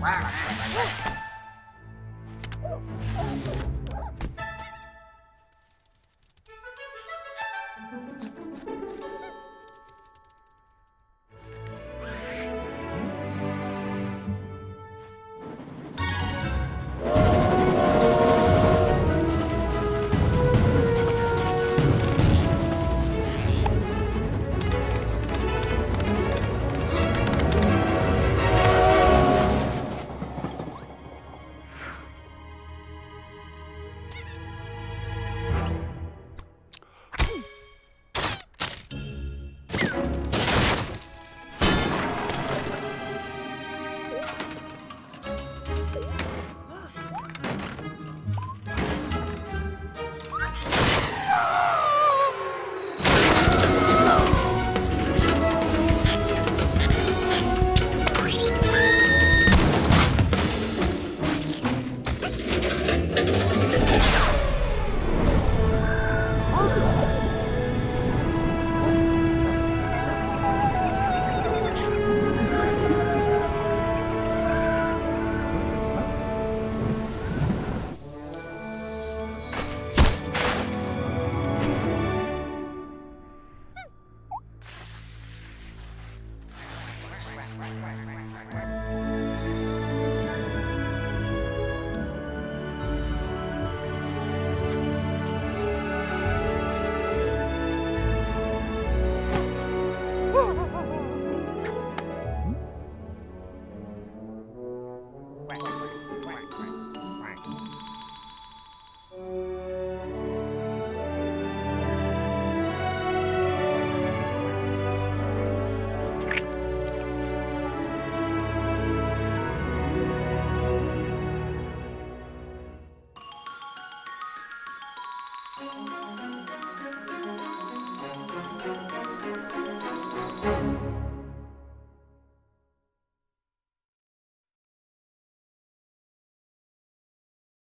Wow.